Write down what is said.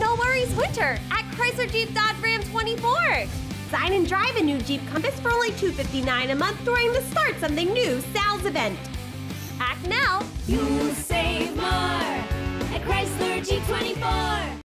No Worries Winter at Chrysler Jeep Dodge Ram 24. Sign and drive a new Jeep Compass for only $259 a month during the Start Something New sales event. Act now. You save more at Chrysler Jeep 24.